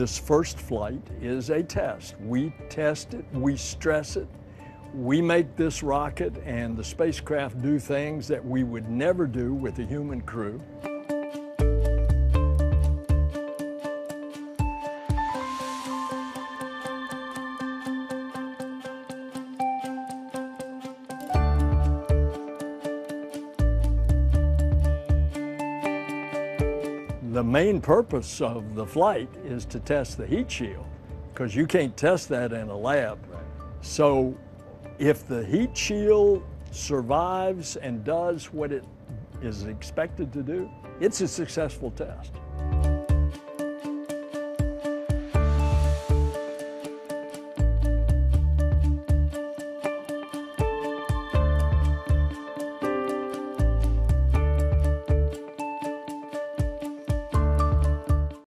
This first flight is a test. We test it, we stress it, we make this rocket and the spacecraft do things that we would never do with a human crew. The main purpose of the flight is to test the heat shield because you can't test that in a lab. So if the heat shield survives and does what it is expected to do, it's a successful test.